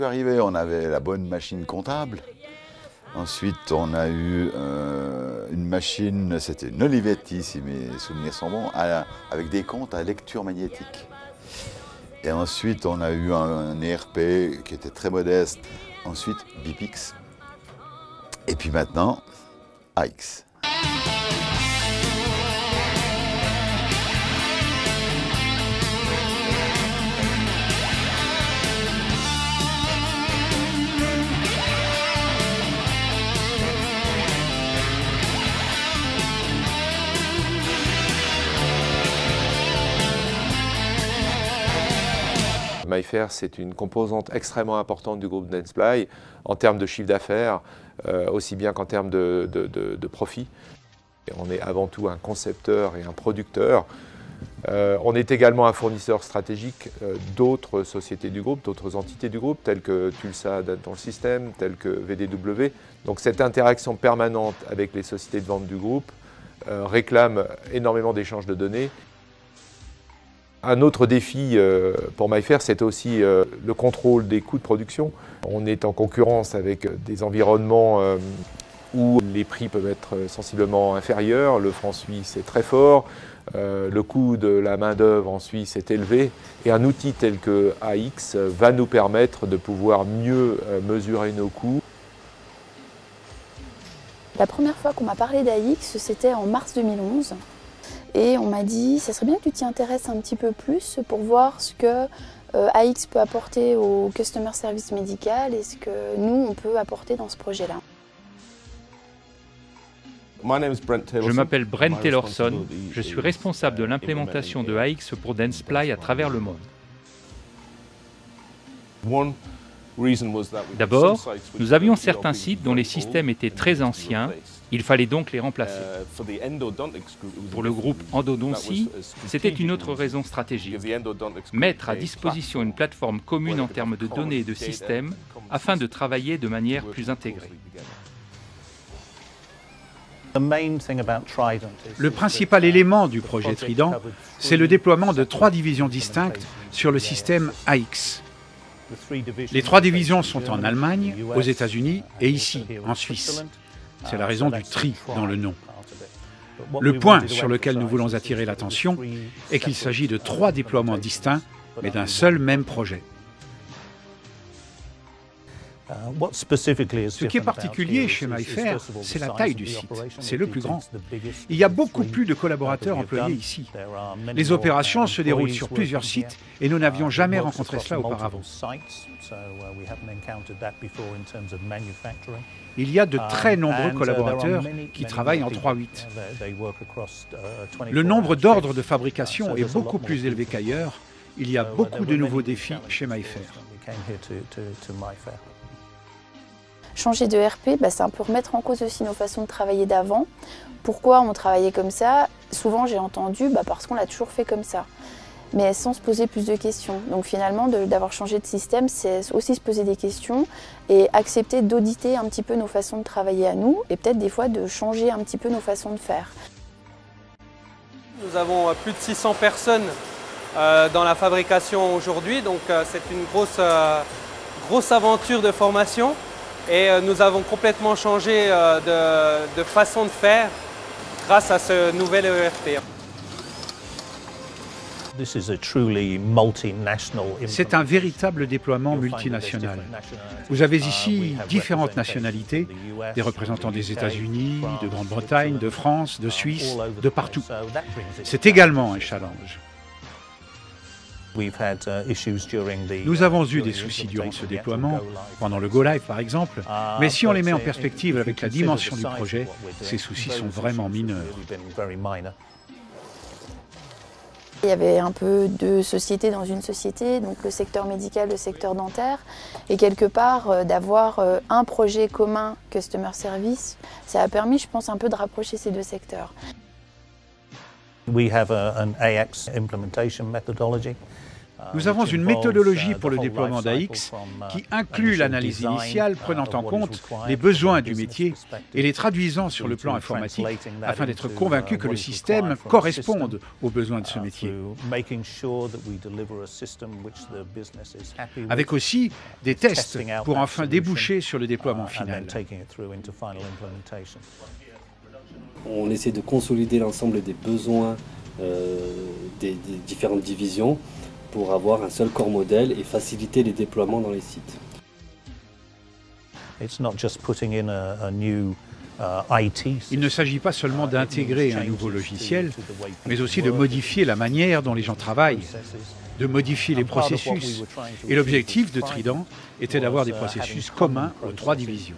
arrivé, on avait la bonne machine comptable. Ensuite, on a eu euh, une machine, c'était une Olivetti, si mes souvenirs sont bons, avec des comptes à lecture magnétique. Et ensuite, on a eu un, ERP qui était très modeste. Ensuite, Bipix. Et puis maintenant, AX. MyFair, c'est une composante extrêmement importante du groupe Denseply en termes de chiffre d'affaires, euh, aussi bien qu'en termes de, profit. on est avant tout un concepteur et un producteur. Euh, on est également un fournisseur stratégique euh, d'autres sociétés du groupe, d'autres entités du groupe, telles que Tulsa Dental System, telles que VDW. Donc cette interaction permanente avec les sociétés de vente du groupe réclame énormément d'échanges de données un autre défi euh, pour MyFair, c'est aussi euh, le contrôle des coûts de production. On est en concurrence avec des environnements euh, où les prix peuvent être sensiblement inférieurs. Le franc suisse est très fort, le coût de la main-d'œuvre en Suisse est élevé. Et un outil tel que AX va nous permettre de pouvoir mieux mesurer nos coûts. La première fois qu'on m'a parlé d'AX, c'était en mars 2011. Et on m'a dit, ça serait bien que tu t'y intéresses un petit peu plus pour voir ce que euh, AX peut apporter au Customer Service Médical et ce que nous, on peut apporter dans ce projet-là. Je m'appelle Brent Taylorson. Je suis responsable de l'implémentation de AX pour Dentsply à travers le monde. D'abord, nous avions certains sites dont les systèmes étaient très anciens il fallait donc les remplacer. Pour le groupe Endodontie, c'était une autre raison stratégique. Mettre à disposition une plateforme commune en termes de données et de systèmes afin de travailler de manière plus intégrée. Le principal élément du projet Trident, c'est le déploiement de trois divisions distinctes sur le système AX. Les trois divisions sont en Allemagne, aux États-Unis et ici, en Suisse. C'est la raison du tri dans le nom. Le point sur lequel nous voulons attirer l'attention est qu'il s'agit de trois déploiements distincts, mais d'un seul même projet. Ce qui est particulier chez MyFair, c'est la taille du site. C'est le plus grand. Il y a beaucoup plus de collaborateurs employés ici. Les opérations se déroulent sur plusieurs sites et nous n'avions jamais rencontré cela auparavant. Il y a de très nombreux collaborateurs qui travaillent en 3-8. Le nombre d'ordres de fabrication est beaucoup plus élevé qu'ailleurs. Il y a beaucoup de nouveaux défis chez MyFair. Changer de RP, bah, c'est un peu remettre en cause aussi nos façons de travailler d'avant. Pourquoi on travaillait comme ça? Souvent j'ai entendu bah, parce qu'on l'a toujours fait comme ça, mais sans se poser plus de questions. Donc finalement, d'avoir changé de système, c'est aussi se poser des questions et accepter d'auditer un petit peu nos façons de travailler à nous et peut-être des fois de changer un petit peu nos façons de faire. Nous avons euh, plus de 600 personnes euh, dans la fabrication aujourd'hui, donc euh, c'est une grosse, grosse aventure de formation. Et euh, nous avons complètement changé euh, de, façon de faire grâce à ce nouvel ERP. C'est un véritable déploiement multinational. Vous avez ici différentes nationalités, des représentants des États-Unis, de Grande-Bretagne, de France, de Suisse, de partout. C'est également un challenge. Uh, Nous avons eu des soucis durant ce déploiement, pendant le Go Live par exemple, uh, mais si on les met en perspective avec la dimension du projet, ces soucis sont vraiment mineurs. Il y avait un peu de société dans une société, donc le secteur médical, le secteur dentaire, et quelque part euh, d'avoir euh, un projet commun Customer Service, ça a permis, je pense, un peu de rapprocher ces deux secteurs. We have an AX implementation methodology. Nous avons une méthodologie pour le déploiement d'AX qui inclut l'analyse initiale prenant en compte les besoins du métier et les traduisant sur le plan informatique afin d'être convaincu que le système corresponde aux besoins de ce métier. Avec aussi des tests pour enfin déboucher sur le déploiement final. On essaie de consolider l'ensemble des besoins euh, des, différentes divisions pour avoir un seul corps modèle et faciliter les déploiements dans les sites. Uh, Il ne s'agit pas seulement d'intégrer un nouveau logiciel, mais aussi de modifier la manière dont les gens travaillent, de modifier les processus. Et l'objectif de Trident était d'avoir des processus communs aux trois divisions.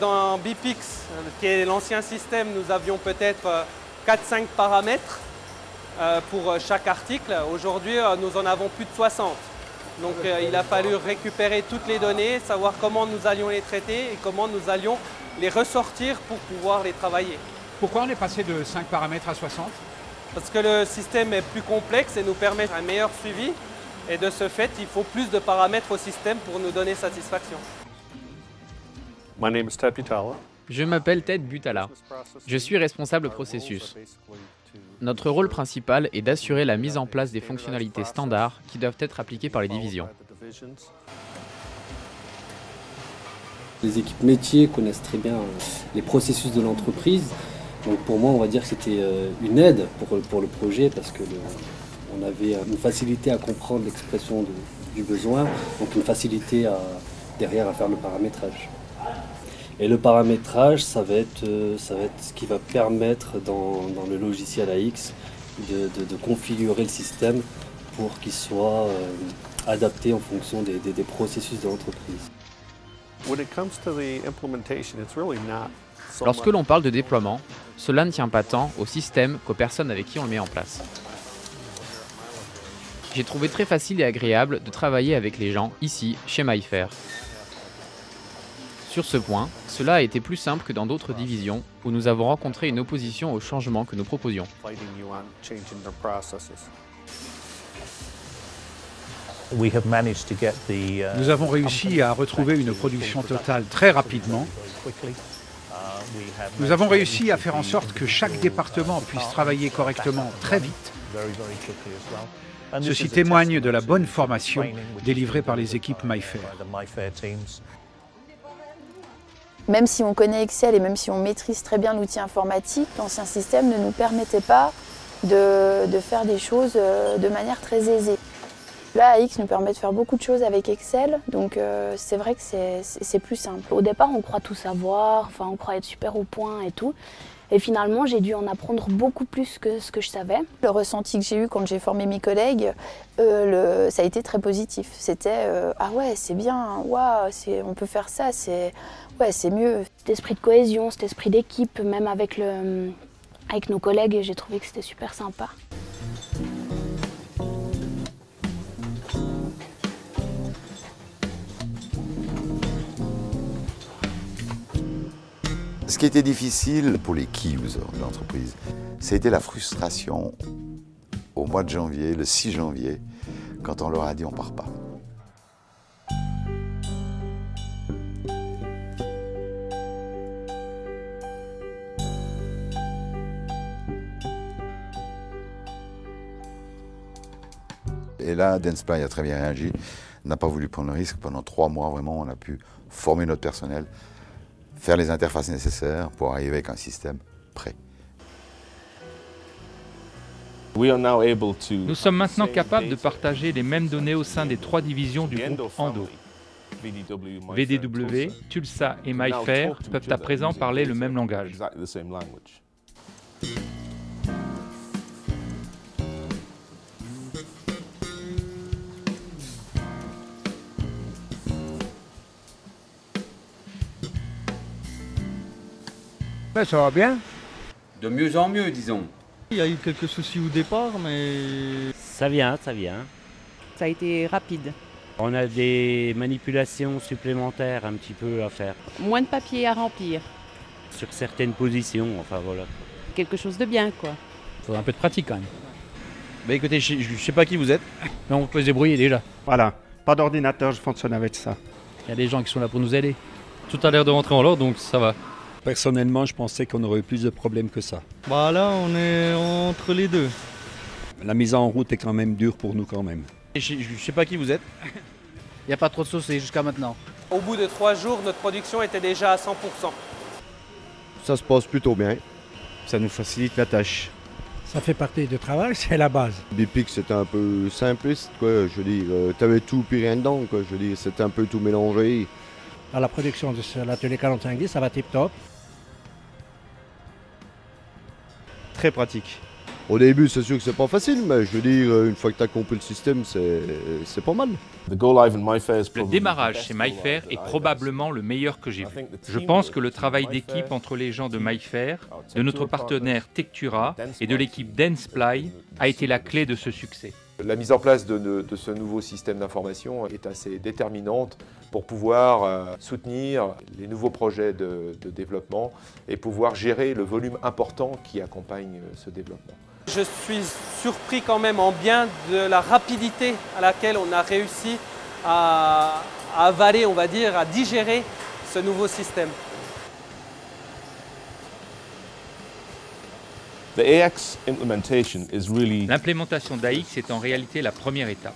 Dans BPix, qui est l'ancien système, nous avions peut-être 4-5 euh, paramètres euh, pour euh, chaque article. Aujourd'hui, nous en avons plus de 60. Donc il a fallu récupérer toutes les données, savoir comment nous allions les traiter et comment nous allions les ressortir pour pouvoir les travailler. Pourquoi on est passé de 5 paramètres à 60 Parce que le système est plus complexe et nous permet un meilleur suivi. Et de ce fait, il faut plus de paramètres au système pour nous donner satisfaction. Je m'appelle Ted Butala. Je suis responsable processus. Notre rôle principal est d'assurer la mise en place des fonctionnalités standards qui doivent être appliquées par les divisions. Les équipes métiers connaissent très bien les processus de l'entreprise. Donc pour moi, on va dire que c'était euh, une aide pour, pour le projet parce que on avait une facilité à comprendre l'expression du besoin, donc une facilité à, derrière à faire le paramétrage. Et le paramétrage, ça va être, euh, ça va être ce qui va permettre dans, le logiciel AX de, configurer le système pour qu'il soit euh, adapté en fonction des, processus de l'entreprise. Lorsque l'on parle de déploiement, cela ne tient pas tant au système qu'aux personnes avec qui on le met en place. J'ai trouvé très facile et agréable de travailler avec les gens ici, chez MyFair. Sur ce point, cela a été plus simple que dans d'autres divisions où nous avons rencontré une opposition au changement que nous proposions. Nous avons réussi à retrouver une production totale très rapidement. Nous avons réussi à faire en sorte que chaque département puisse travailler correctement très vite. Ceci témoigne de la bonne formation délivrée par les équipes MyFair. Même si on connaît Excel et même si on maîtrise très bien l'outil informatique, l'ancien système ne nous permettait pas de, faire des choses euh, de manière très aisée. Là, AX nous permet de faire beaucoup de choses avec Excel, donc euh, c'est vrai que c'est plus simple. Au départ, on croit tout savoir, enfin, on croit être super au point et tout. Et finalement, j'ai dû en apprendre beaucoup plus que ce que je savais. Le ressenti que j'ai eu quand j'ai formé mes collègues, euh, ça a été très positif. C'était euh, ah ouais, c'est bien, waouh, on peut faire ça, c'est ouais, c'est mieux. Cet esprit de cohésion, cet esprit d'équipe, même avec, le, avec nos collègues, j'ai trouvé que c'était super sympa. Ce qui était difficile pour les key users de l'entreprise, c'était la frustration au mois de janvier, le 6 janvier, quand on leur a dit on part pas. Et là, Danceply a très bien réagi, n'a pas voulu prendre le risque. Pendant trois mois, vraiment, on a pu former notre personnel, faire les interfaces nécessaires pour arriver avec un système prêt. Nous sommes maintenant capables de partager les mêmes données au sein des trois divisions du groupe Ando. VDW, Tulsa et MyFair peuvent à présent parler le même langage. Ben, ça va bien. De mieux en mieux, disons. Il y a eu quelques soucis au départ, mais... Ça vient, ça vient. Ça a été rapide. On a des manipulations supplémentaires un petit peu à faire. Moins de papier à remplir. Sur certaines positions, enfin voilà. quelque chose de bien, quoi. Il faudrait un peu de pratique quand même. Bah écoutez, je, je sais pas qui vous êtes. Mais on peut se débrouiller déjà. Voilà, pas d'ordinateur, je fonctionne avec ça. Il y a des gens qui sont là pour nous aider. Tout a l'air de rentrer en l'ordre, donc ça va. Personnellement, je pensais qu'on aurait eu plus de problèmes que ça. Bah là, on est entre les deux. La mise en route est quand même dure pour nous quand même. Je, je sais pas qui vous êtes. Il n'y a pas trop de sauce jusqu'à maintenant. Au bout de trois jours, notre production était déjà à 100%. Ça se passe plutôt bien. Ça nous facilite la tâche. Ça fait partie du travail, c'est la base. Bipic c'était un peu simpliste, quoi. Je veux dire, euh, t'avais tout puis rien dedans, quoi. Je veux dire, c'était un peu tout mélangé. À la production de l'atelier 4510, ça va tip top. Très pratique. Au début, c'est sûr que c'est pas facile, mais je veux dire, une fois que tu as compris le système, c'est pas mal. Le démarrage chez MyFair est probablement le meilleur que j'ai vu. Je pense que le travail d'équipe entre les gens de MyFair, de notre partenaire Tectura et de l'équipe Denseply a été la clé de ce succès. La mise en place de, ce nouveau système d'information est assez déterminante pour pouvoir euh, soutenir les nouveaux projets de, développement et pouvoir gérer le volume important qui accompagne euh, ce développement. Je suis surpris quand même en bien de la rapidité à laquelle on a réussi à avaler, on va dire, à digérer ce nouveau système. L'implémentation d'AX est en réalité la première étape.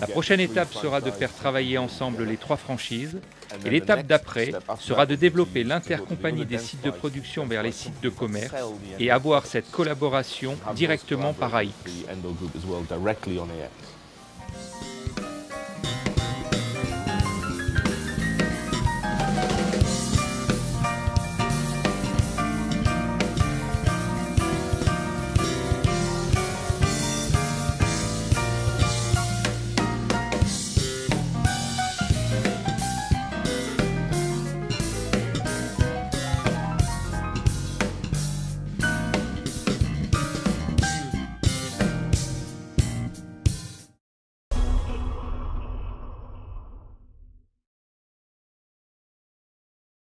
La prochaine étape sera de faire travailler ensemble les trois franchises et l'étape d'après sera de développer l'intercompagnie des sites de production vers les sites de commerce et avoir cette collaboration directement par AX.